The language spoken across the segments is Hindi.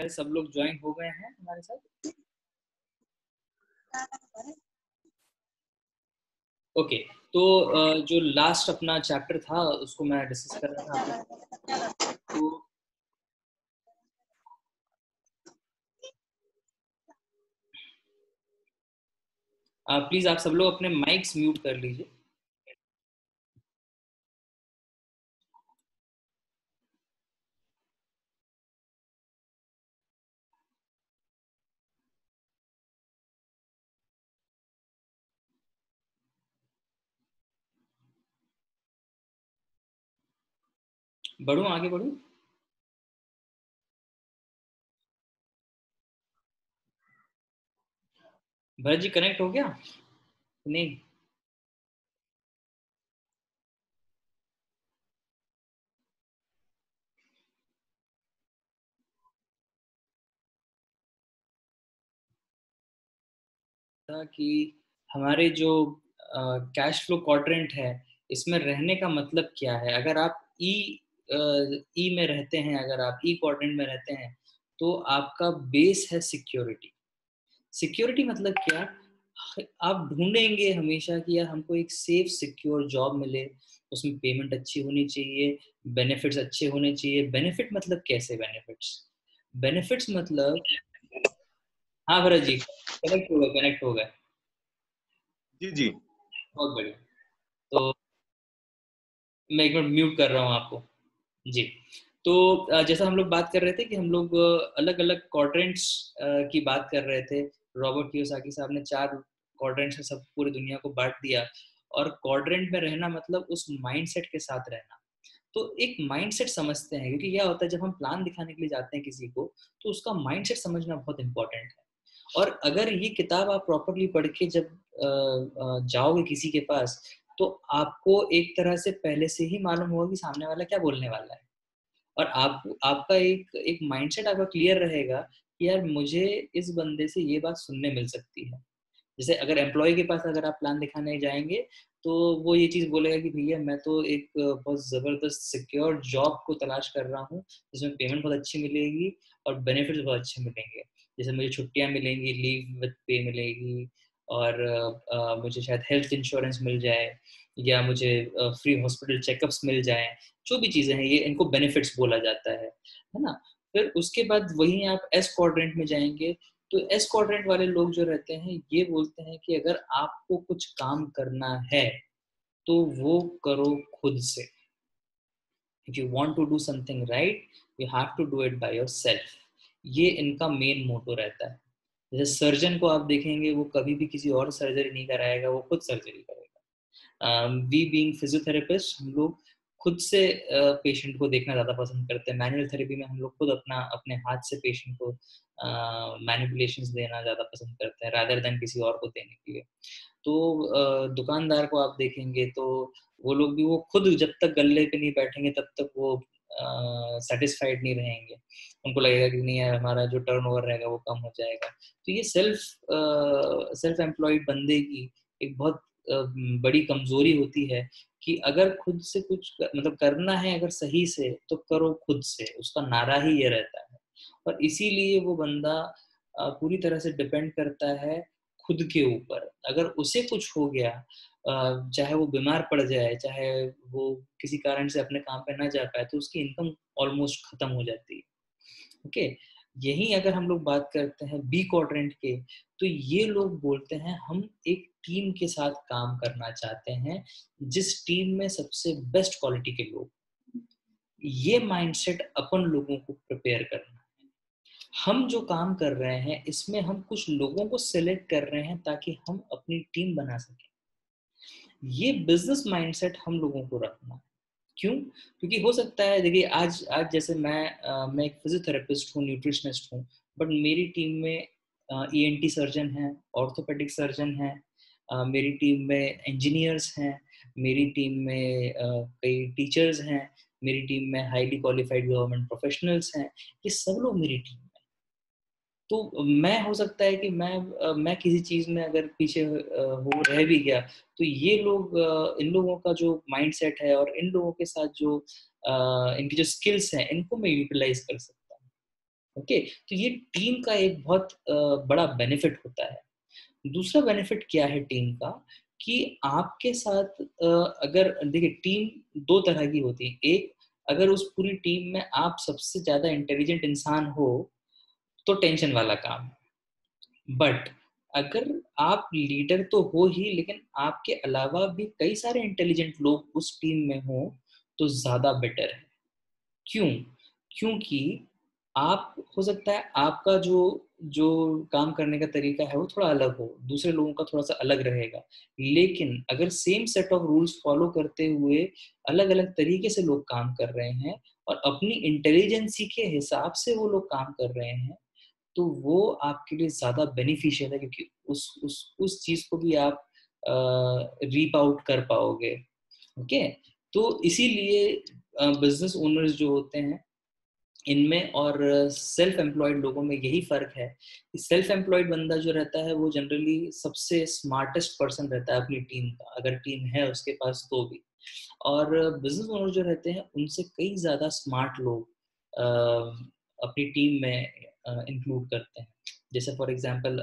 क्या सब लोग ज्वाइन हो गए हैं हमारे साथ। ओके तो जो लास्ट अपना चैप्टर था, उसको मैं डिस्कस कर रहा था तो प्लीज़ आप सब लोग अपने माइक्स म्यूट कर लीजिए। बढ़ू, आगे बढ़ू? भरत जी कनेक्ट हो गया? नहीं। कि हमारे जो कैश फ्लो क्वाड्रेंट है, इसमें रहने का मतलब क्या है? अगर आप ई ई में रहते हैं अगर आप ई क्वाड्रेंट में रहते हैं तो आपका बेस है सिक्योरिटी सिक्योरिटी मतलब क्या? आप ढूंढेंगे हमेशा कि यार हमको एक सेफ़ सिक्योर जॉब मिले उसमें पेमेंट अच्छी होनी चाहिए बेनिफिट्स अच्छे होने चाहिए। बेनिफिट मतलब कैसे बेनिफिट्स बेनिफिट्स मतलब हाँ भरत जी कनेक्ट हो गए कनेक्ट हो गए। जी जी। बहुत बढ़िया। तो मैं एक मिनट म्यूट कर रहा हूँ आपको। जी। तो जैसा हम लोग बात कर रहे थे कि हम लोग अलग अलग क्वाड्रेंट्स की बात कर रहे थे। रॉबर्ट कियोसाकी साहब ने चार क्वाड्रेंट्स में सब पूरी दुनिया को बांट दिया और क्वाड्रेंट में रहना मतलब उस माइंडसेट के साथ रहना। तो एक माइंडसेट समझते हैं, क्योंकि क्या होता है जब हम प्लान दिखाने के लिए जाते हैं किसी को तो उसका माइंडसेट समझना बहुत इंपॉर्टेंट है। और अगर ये किताब आप प्रॉपरली पढ़ के जब जाओगे किसी के पास तो आपको एक तरह से पहले से ही मालूम होगा कि सामने वाला क्या बोलने वाला है। और आप, आपका एक एक माइंडसेट आपका क्लियर रहेगा कि यार मुझे इस बंदे से ये बात सुनने मिल सकती है। जैसे अगर एम्प्लॉय के पास अगर आप प्लान दिखाने जाएँगे तो वो ये चीज़ बोलेगा कि भैया मैं तो एक बहुत ज़बरदस्त सिक्योर जॉब को तलाश कर रहा हूँ, जिसमें पेमेंट बहुत अच्छी मिलेगी और बेनिफिट्स बहुत अच्छे मिलेंगे। जैसे मुझे छुट्टियाँ मिलेंगी लीव विद पे मिलेगी और आ, मुझे शायद हेल्थ इंश्योरेंस मिल जाए या मुझे फ्री हॉस्पिटल चेकअप्स मिल जाए जो भी चीज़ें हैं ये इनको बेनिफिट्स बोला जाता है है ना? फिर उसके बाद वहीं आप एस क्वाड्रेंट में जाएँगे तो एस क्वाड्रेंट वाले लोग जो रहते हैं ये बोलते हैं कि अगर आपको कुछ काम करना है तो वो करो खुद से। If you want to do something right you have to do it by yourself ये इनका मेन मोटो रहता है। जैसे सर्जन को आप देखेंगे वो कभी भी किसी और सर्जरी नहीं कराएगा वो खुद सर्जरी करेगा। वी बीइंग फिजियोथेरेपिस्ट हम लोग खुद से पेशेंट को देखना ज़्यादा पसंद करते हैं। मैनुअल थेरेपी में हम लोग खुद अपना अपने हाथ से पेशेंट को मैनिपुलेशन uh, देना ज़्यादा पसंद करते हैं रादर देन किसी और को देने के लिए। तो uh, दुकानदार को आप देखेंगे तो वो लोग भी वो खुद जब तक गले पे नहीं बैठेंगे तब तक वो सेटिस्फाइड नहीं रहेंगे। उनको लगेगा कि नहीं यार, हमारा जो टर्न ओवर रहेगा वो कम हो जाएगा। तो ये सेल्फ सेल्फ एम्प्लॉयड बंदे की एक बहुत बड़ी कमज़ोरी होती है कि अगर खुद से कुछ मतलब करना है अगर सही से तो करो खुद से। उसका नारा ही ये रहता है। और इसीलिए वो बंदा पूरी तरह से डिपेंड करता है खुद के ऊपर। अगर उसे कुछ हो गया चाहे वो बीमार पड़ जाए, चाहे वो किसी कारण से अपने काम पे ना जा पाए तो उसकी इनकम ऑलमोस्ट खत्म हो जाती है। ओके? यही अगर हम लोग बात करते हैं बी क्वाड्रेंट के तो ये लोग बोलते हैं, हम एक टीम के साथ काम करना चाहते हैं, जिस टीम में सबसे बेस्ट क्वालिटी के लोग ये माइंडसेट अपन लोगों को प्रिपेयर करना हम जो काम कर रहे हैं इसमें हम कुछ लोगों को सिलेक्ट कर रहे हैं ताकि हम अपनी टीम बना सकें। ये बिज़नेस माइंडसेट हम लोगों को रखना। क्यों? क्योंकि हो सकता है देखिए आज आज जैसे मैं आ, मैं एक फिजियोथेरेपिस्ट हूँ न्यूट्रिशनिस्ट हूँ बट मेरी टीम में ई एन टी सर्जन है ऑर्थोपेडिक सर्जन है आ, मेरी टीम में इंजीनियर्स हैं मेरी टीम में कई टीचर्स हैं मेरी टीम में हाईली क्वालिफाइड गवर्नमेंट प्रोफेशनल्स हैं ये सब लोग मेरी टीम तो मैं, हो सकता है कि मैं मैं किसी चीज़ में अगर पीछे हो रह भी गया तो ये लोग इन लोगों का जो माइंडसेट है और इन लोगों के साथ जो इनकी जो स्किल्स हैं, इनको मैं यूटिलाइज कर सकता हूँ। ओके? तो ये टीम का एक बहुत बड़ा बेनिफिट होता है। दूसरा बेनिफिट क्या है टीम का? कि आपके साथ अगर, देखिए, टीम दो तरह की होती है। एक, अगर उस पूरी टीम में आप सबसे ज़्यादा इंटेलिजेंट इंसान हो तो टेंशन वाला काम। बट अगर आप लीडर तो हो ही, लेकिन आपके अलावा भी कई सारे इंटेलिजेंट लोग उस टीम में हो तो ज़्यादा बेटर है। क्यों? क्योंकि आप, हो सकता है आपका जो जो काम करने का तरीका है वो थोड़ा अलग हो, दूसरे लोगों का थोड़ा सा अलग रहेगा। लेकिन अगर same set of rules follow करते हुए अलग अलग तरीके से लोग काम कर रहे हैं और अपनी इंटेलिजेंसी के हिसाब से वो लोग काम कर रहे हैं तो वो आपके लिए ज़्यादा बेनिफिशियल है क्योंकि उस उस उस चीज़ को भी आप रीप आउट कर पाओगे ओके okay? तो इसीलिए बिज़नेस ओनर्स जो होते हैं, इनमें और सेल्फ एम्प्लॉयड लोगों में यही फ़र्क है कि सेल्फ एम्प्लॉयड बंदा जो रहता है, वो जनरली सबसे स्मार्टेस्ट पर्सन रहता है अपनी टीम का, अगर टीम है उसके पास तो भी और बिज़नेस ओनर जो रहते हैं, उनसे कई ज़्यादा स्मार्ट लोग अपनी टीम में इंक्लूड करते हैं। जैसे फॉर एग्जांपल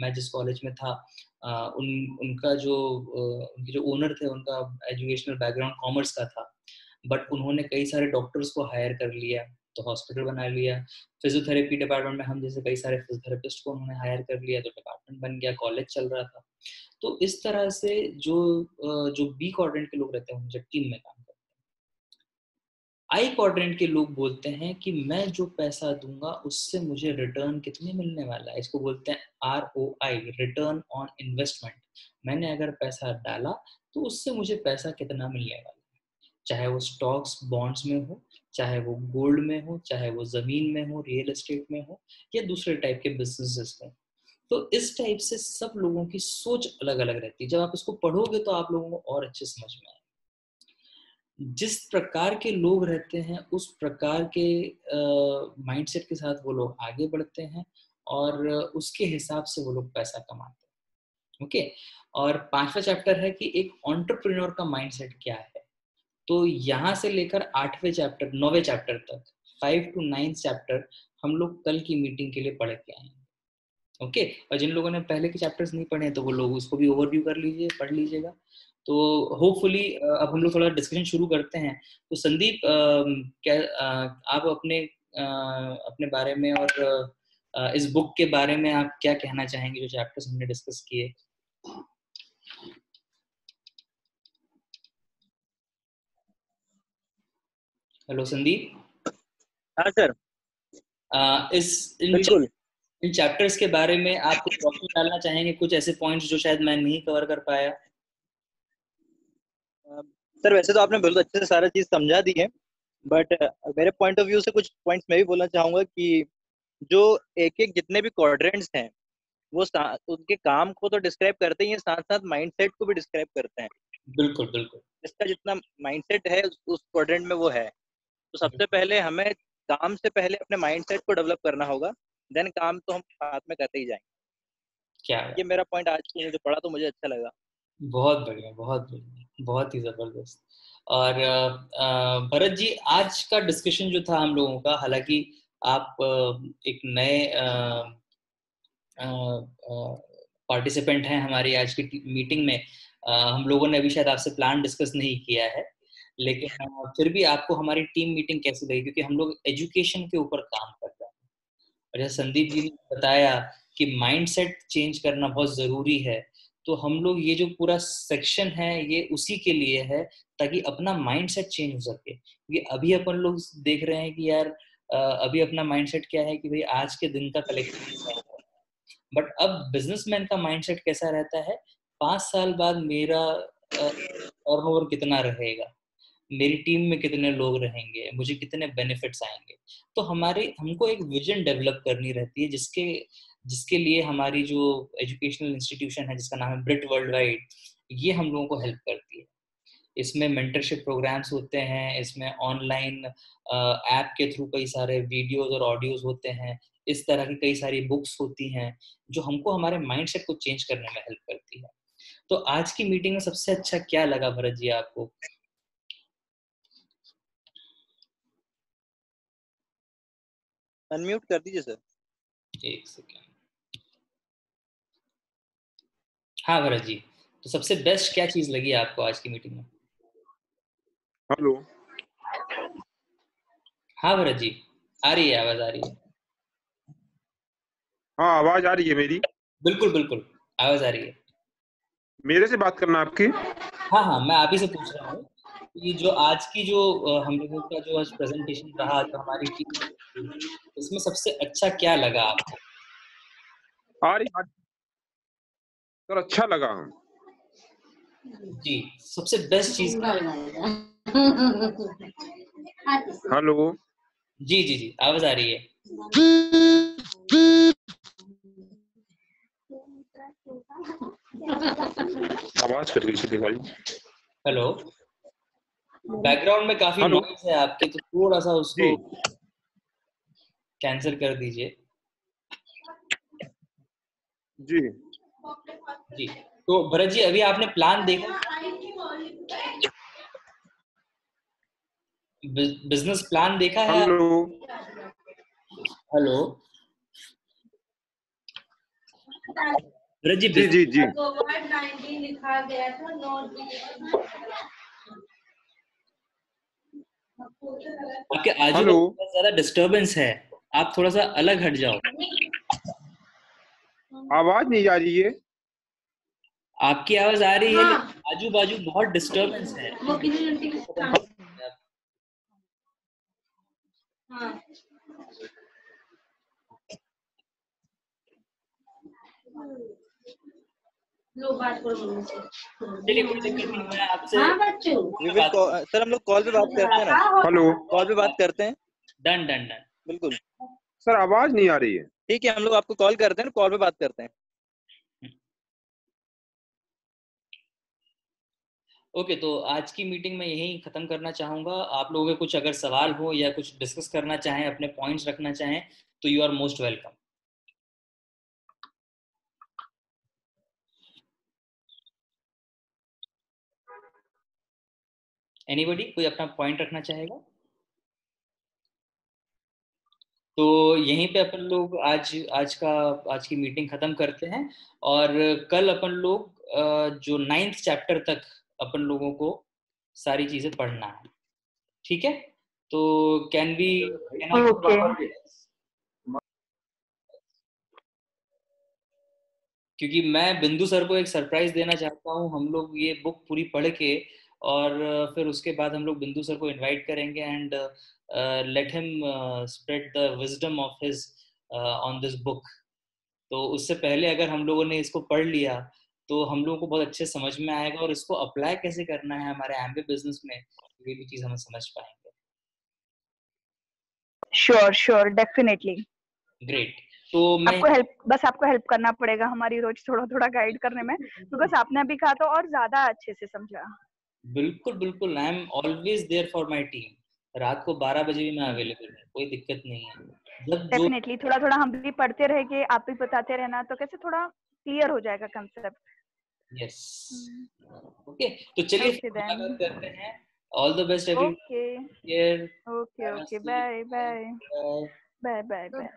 मैं जिस कॉलेज में था उन, उनका जो उनके जो ओनर थे, उनका एजुकेशनल बैकग्राउंड कॉमर्स का था। बट उन्होंने कई सारे डॉक्टर्स को हायर कर लिया तो हॉस्पिटल बना लिया। फिजियोथेरेपी डिपार्टमेंट में हम जैसे कई सारे फिजियोथेरेपिस्ट को उन्होंने हायर कर लिया तो डिपार्टमेंट बन गया कॉलेज चल रहा था। तो इस तरह से जो जो बी क्वाड्रेंट के लोग रहते हैं, जब टीम में हैं आई क्वाड्रेंट के लोग बोलते हैं कि मैं जो पैसा दूँगा, उससे मुझे रिटर्न कितने मिलने वाला है? इसको बोलते हैं R O I return on investment मैंने अगर पैसा डाला तो उससे मुझे पैसा कितना मिलने वाला है? चाहे वो स्टॉक्स बॉन्ड्स में हो, चाहे वो गोल्ड में हो, चाहे वो ज़मीन में हो रियल एस्टेट में हो, या दूसरे टाइप के बिजनेसेस में तो इस टाइप से सब लोगों की सोच अलग अलग रहती है। जब आप इसको पढ़ोगे तो आप लोगों को और अच्छे समझ में आए जिस प्रकार के लोग रहते हैं उस प्रकार के माइंडसेट uh, के साथ वो लोग आगे बढ़ते हैं और उसके हिसाब से वो लोग पैसा कमाते हैं ओके okay? और पांचवा चैप्टर है कि एक ऑन्टरप्रिन्योर का माइंडसेट क्या है तो यहाँ से लेकर आठवें चैप्टर नौवे चैप्टर तक फाइव टू नाइन चैप्टर हम लोग कल की मीटिंग के लिए पढ़ के आएँगे ओके okay? और जिन लोगों ने पहले के चैप्टर्स नहीं पढ़े तो वो लोग उसको भी ओवरव्यू कर लीजिए पढ़ लीजिएगा तो होपफुली अब हम लोग थोड़ा डिस्कशन शुरू करते हैं। तो संदीप क्या आप अपने अपने बारे में और इस बुक के बारे में आप क्या कहना चाहेंगे जो चैप्टर्स हमने डिस्कस किए? हेलो संदीप? हाँ सर। आ, इस इन इन चैप्टर्स के बारे में आप कुछ रोशनी डालना चाहेंगे? कुछ ऐसे पॉइंट्स जो शायद मैं नहीं कवर कर पाया। सर वैसे तो आपने बिल्कुल अच्छे से सारा चीज़ समझा दी है बट मेरे पॉइंट ऑफ़ व्यू से कुछ पॉइंट्स मैं भी बोलना चाहूँगा कि जो एक एक जितने भी क्वाड्रेंट्स हैं वो उनके काम को तो डिस्क्राइब करते ही हैं साथ साथ माइंडसेट को भी डिस्क्राइब करते हैं। बिल्कुल बिल्कुल। इसका जितना माइंडसेट है उस क्वाड्रेंट में वो है। तो सबसे पहले हमें काम से पहले अपने माइंडसेट को डेवलप करना होगा देन काम तो हम साथ में करते ही जाएँगे। क्या ये मेरा पॉइंट आज की जो पढ़ा तो मुझे अच्छा लगा। बहुत बढ़िया बहुत बढ़िया। बहुत ही ज़बरदस्त। और भरत जी, आज का डिस्कशन जो था हम लोगों का, हालाँकि आप एक नए पार्टिसिपेंट हैं हमारी आज की मीटिंग में। हम लोगों ने अभी शायद आपसे प्लान डिस्कस नहीं किया है, लेकिन फिर भी आपको हमारी टीम मीटिंग कैसी लगी? क्योंकि हम लोग एजुकेशन के ऊपर काम कर रहे हैं। और जैसे संदीप जी ने बताया कि माइंडसेट चेंज करना बहुत ज़रूरी है तो हम लोग ये जो पूरा सेक्शन है, ये उसी के लिए है ताकि अपना माइंडसेट चेंज हो सके। क्योंकि अभी अपन लोग देख रहे हैं कि यार अभी अपना माइंडसेट क्या है कि भाई आज के दिन का कलेक्शन बट अब बिजनेसमैन का माइंडसेट कैसा रहता है? पाँच साल बाद मेरा टर्नओवर कितना रहेगा? मेरी टीम में कितने लोग रहेंगे, मुझे कितने बेनिफिट्स आएँगे। तो हमारे, हमको एक विजन डेवलप करनी रहती है जिसके जिसके लिए हमारी जो एजुकेशनल इंस्टीट्यूशन है, जिसका नाम है ब्रिट वर्ल्ड वाइड ये हम लोगों को हेल्प करती है। इसमें मेंटरशिप प्रोग्राम्स होते हैं, इसमें ऑनलाइन ऐप के थ्रू कई सारे वीडियोस और ऑडियोज होते हैं, इस तरह की कई सारी बुक्स होती हैं, जो हमको हमारे माइंडसेट को चेंज करने में हेल्प करती है। तो आज की मीटिंग में सबसे अच्छा क्या लगा भरत जी आपको? अनम्यूट कर दीजिए सर एक सेकेंड हाँ भरत जी। तो सबसे बेस्ट क्या चीज़ लगी आपको आज की मीटिंग में? हेलो। हाँ भरत जी। आ रही है आवाज़ आ रही है। हाँ आवाज़ आ रही है मेरी। बिल्कुल बिल्कुल। आवाज़ आ रही है। मेरे से बात करना आपकी? हाँ हाँ मैं आप ही से पूछ रहा हूँ। कि जो आज की जो हम लोगों का जो आज प्रेजेंटेशन रहा जो हमारी टीम इसमें सबसे अच्छा क्या लगा आपको? सर अच्छा लगा। जी सबसे बेस्ट चीज़ हेलो। जी जी जी आवाज़ आ रही है। आवाज़ गई थी हेलो। बैकग्राउंड में काफ़ी नॉइज़ है आपके तो थोड़ा सा उसको कैंसिल कर दीजिए। जी। जी तो भरत जी अभी आपने प्लान देखा? बिज़नेस प्लान देखा है हेलो हेलो भरत जी जी जी जी। लिखा गया था नोट आपके आजू बहुत ज़्यादा डिस्टरबेंस है। आप थोड़ा सा अलग हट जाओ। आवाज़ नहीं आ रही है। आपकी आवाज़ आ रही है हाँ। आजू बाजू बहुत डिस्टरबेंस है। हाँ। करो सर हम लोग कॉल पे बात करते हैं ना? हेलो। कॉल पे बात करते हैं? Done done done. बिल्कुल। सर आवाज़ नहीं आ रही है। ठीक है हम लोग आपको कॉल करते हैं कॉल पे बात करते हैं। ओके okay, तो आज की मीटिंग में यही खत्म करना चाहूँगा। आप लोगों के कुछ अगर सवाल हो या कुछ डिस्कस करना चाहें अपने पॉइंट्स रखना चाहें तो you are most welcome anybody कोई अपना पॉइंट रखना चाहेगा? तो यहीं पे अपन लोग आज आज का आज की मीटिंग खत्म करते हैं और कल अपन लोग जो नाइन्थ चैप्टर तक अपन लोगों को सारी चीज़ें पढ़ना है। ठीक है? तो कैन बी क्योंकि मैं बिंदु सर को एक सरप्राइज़ देना चाहता हूँ। हम लोग ये बुक पूरी पढ़ के और फिर उसके बाद हम लोग बिंदु सर को इनवाइट करेंगे and let him spread the wisdom of his on this book तो उससे पहले अगर हम लोगों ने इसको पढ़ लिया तो हम लोगों को बहुत अच्छे समझ में आएगा और इसको अप्लाई कैसे करना है हमारे एम्बे बिज़नेस में ये भी चीज़ हम समझ पाएँगे। श्योर श्योर डेफिनेटली ग्रेट तो मैं आपको हेल्प बस आपको हेल्प करना पड़ेगा हमारी रोज थोड़ा थोड़ा गाइड करने में बिकॉज़ आपने अभी कहा तो और ज़्यादा अच्छे से समझा। बिल्कुल बिल्कुल I am always there for my team रात को 12 बजे भी मैं अवेलेबल हूँ कोई दिक्कत नहीं है। डेफिनेटली थोड़ा थोड़ा हम भी पढ़ते रहेंगे आप भी बताते रहना तो कैसे थोड़ा क्लियर हो जाएगा कंसेप्ट यस ओके तो चलिए करते हैं। All the best everyone okay okay okay bye bye bye bye bye